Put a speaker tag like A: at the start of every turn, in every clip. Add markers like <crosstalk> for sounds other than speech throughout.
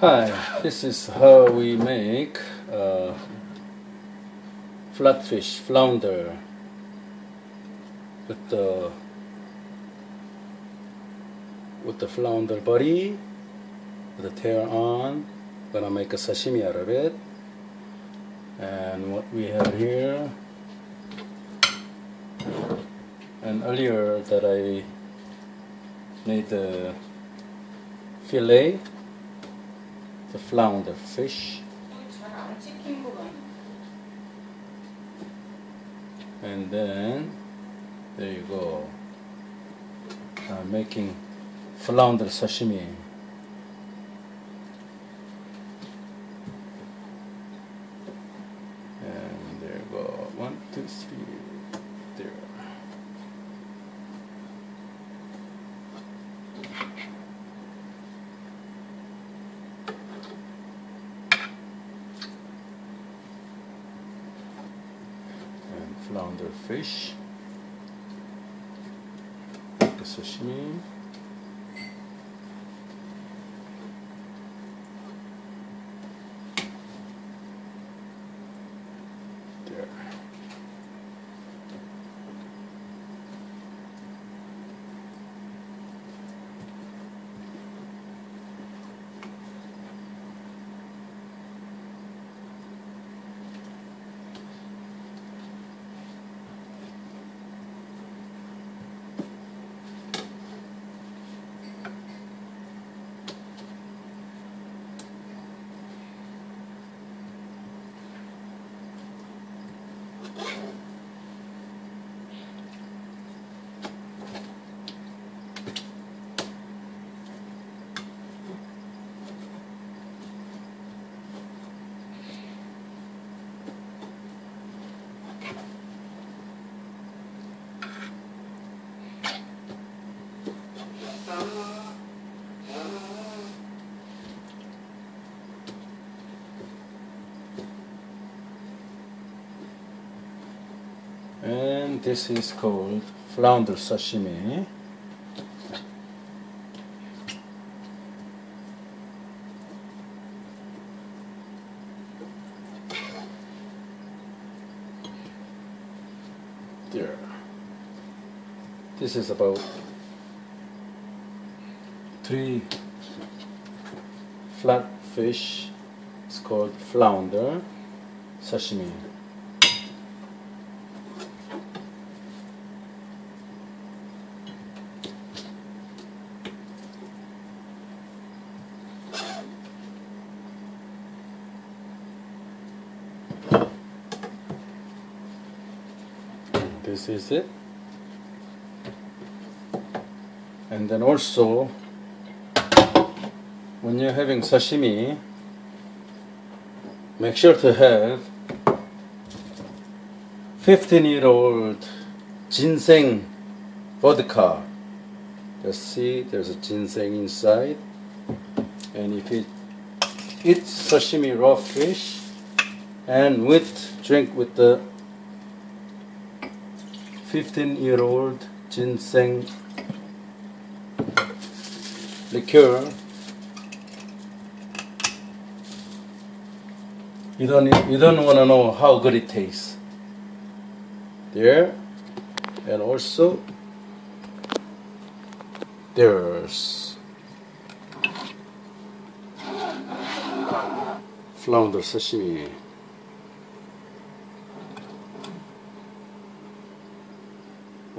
A: Hi, this is how we make uh, flatfish flounder with the with the flounder body with the tail on. Gonna make a sashimi out of it. And what we have here, and earlier that I made the fillet the flounder fish. And then there you go. Uh, making flounder sashimi. And there you go. One two three flounder fish. The sashimi there <laughs> and this is called flounder sashimi. There. This is about three flat fish. It's called flounder sashimi this is it. And then also when you're having sashimi make sure to have 15 year old ginseng vodka. Let's see there's a ginseng inside. And if you eat sashimi raw fish and with drink with the 15 year old ginseng liqueur. You don't you don't want to know how good it tastes. There, and also there's flounder sashimi.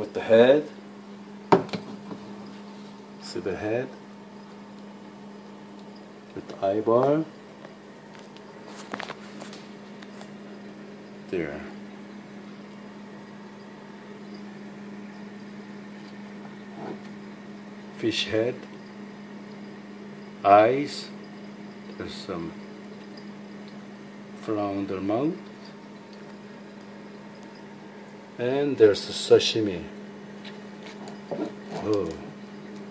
A: With the head. See the head with the eyeball. There. Fish head, eyes, there's some flounder mouth, and there's the sashimi. Oh,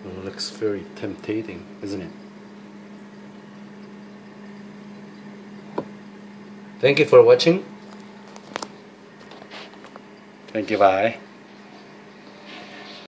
A: it looks very tempting, isn't it? Thank you for watching. Thank you, bye.